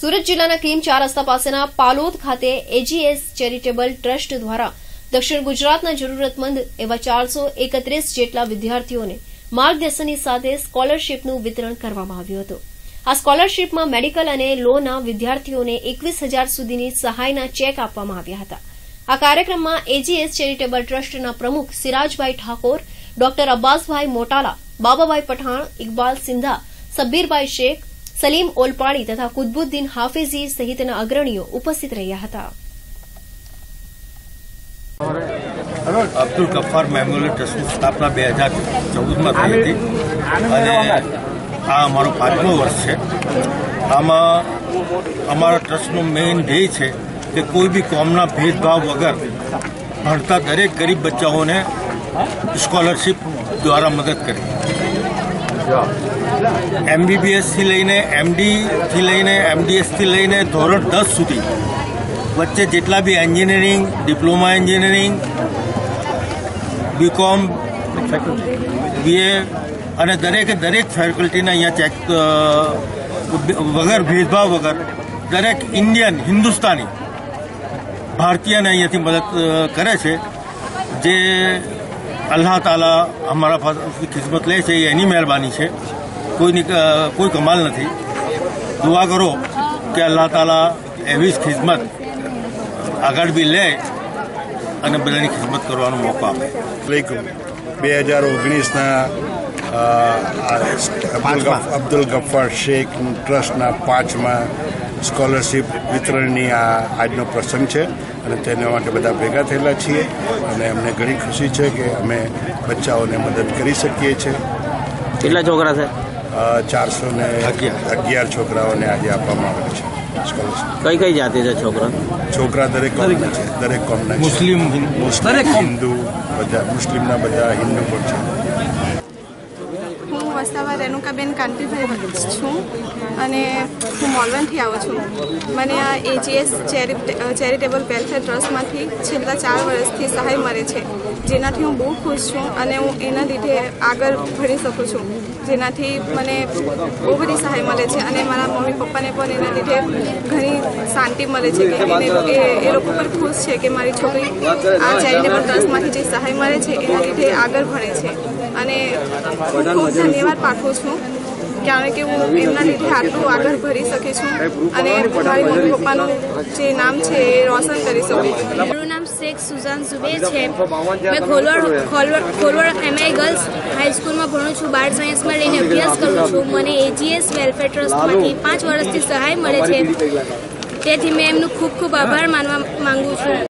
સુરત જિલ્લાના કીમ ચાર રસ્તા પાસેના પાલોદ ખાતે એજીએસ ચેરિટેબલ ટ્રસ્ટ દ્વારા દક્ષિણ ગુજરાતના જરૂરતમંદ એવા ચારસો એકત્રીસ જેટલા વિદ્યાર્થીઓને માર્ગદર્શનની સાથે સ્કોલરશીપનું વિતરણ કરવામાં આવ્યું હતું. આ સ્કોલરશીપમાં મેડિકલ અને લોના વિદ્યાર્થીઓને એકવીસ હજાર સુધીની સહાયના ચેક આપવામાં આવ્યા હતા. આ કાર્યક્રમમાં એજીએસ ચેરિટેબલ ટ્રસ્ટના પ્રમુખ સિરાજભાઈ ઠાકોર, ડોક્ટર અબ્બાસભાઈ મોટાલા, બાબાભાઈ પઠાણ, ઇકબાલ સિંધા સબ્બીરભાઈ શેખ સલીમ ઓલપાડી તથા કુદબુદ્દીન હાફિઝી સહિતના અગ્રણીઓ ઉપસ્થિત રહ્યા હતા. અબ્દુલ ગફાર મેમોરિયલ ટ્રસ્ટની સ્થાપના બે હજાર ચૌદમાં થઈ હતી. અને આ અમારો પાંચમો વર્ષ છે. આમાં અમારા ટ્રસ્ટનો મેઇન ધ્યેય છે કે કોઈ બી કોમના ભેદભાવ વગર ભણતા દરેક ગરીબ બચ્ચાઓને સ્કોલરશીપ દ્વારા મદદ કરે. એમબીબીએસથી લઈને એમડીથી લઈને એમડીએસથી લઈને ધોરણ દસ સુધી વચ્ચે જેટલા B engineering diploma engineering BCom BA અને દરેકે દરેક ફેકલ્ટીને અહીંયા ચેક વગર ભેદભાવ વગર દરેક ઇન્ડિયન હિન્દુસ્તાની ભારતીયને અહીંયાથી મદદ કરે છે. જે અલ્લાહ તાલા અમારા ખિસ્મત લે છે એ એની મહેરબાની છે. કોઈની કોઈ કમાલ નથી. દુઆ કરો કે અલ્લાહ તાલા એવી જ ખિસ્મત આગળ બી લે અને બધાની ખિસ્મત કરવાનો મોકો આપે. બે હજાર ઓગણીસના અબ્દુલ ગફ્ફાર શેખ ટ્રસ્ટના પાંચમા સ્કોલરશીપ વિતરણની આ આજનો પ્રસંગ છે અને તેના માટે બધા ભેગા થયેલા છીએ અને અમને ઘણી ખુશી છે કે અમે બચ્ચાઓને મદદ કરી શકીએ છીએ. કેટલા છોકરા છે? ચારસો ને અગિયાર. છોકરાઓને આજે આપવામાં આવે છે કઈ કઈ જાતિ છે છોકરા? છોકરા દરેક કોમના છે દરેક કોમના મુસ્લિમ મુસ્લિમ હિન્દુ બધા મુસ્લિમના બધા હિન્દુ પણ છે. હું વસ્તાવા રેણુકાબેન કાંતિભાઈ છું અને હું મોલવનથી આવું છું. મને આ એજીએસ ચેરિટેબલ વેલફેર ટ્રસ્ટમાંથી છેલ્લા ચાર વર્ષથી સહાય મળે છે. જેનાથી હું બહુ ખુશ છું અને હું એના લીધે આગળ ભણી શકું છું. જેનાથી મને બહુ બધી સહાય મળે છે અને મારા મમ્મી પપ્પાને પણ એના લીધે ઘણી શાંતિ મળે છે કે એ લોકો પણ ખુશ છે કે મારી છોકરી આ ચેરિટેબલ ટ્રસ્ટમાંથી જે સહાય મળે છે, એના લીધે આગળ ભણે છે. અને હું ખૂબ ધન્યવાદ પાઠવું છું. કારણ કે હું એમના લીધે આટલું આગળ ભરી શકી છું અને મારી મમ્મી પપ્પાનું જે નામ છે એ રોશન કરી શકું છું. મારું નામ શેખ સુઝાન ઝુબેર છે. મેં ખોલવડ ખોલવડ ખોલવડ એમઆઈ ગર્લ્સ હાઈસ્કૂલમાં ભણું છું. બાર સાયન્સમાં લઈને અભ્યાસ કરું છું. મને એજીએસ વેલફેર ટ્રસ્ટમાંથી પાંચ વર્ષથી સહાય મળે છે. તેથી મેં એમનું ખૂબ ખૂબ આભાર માનવા માંગુ છું.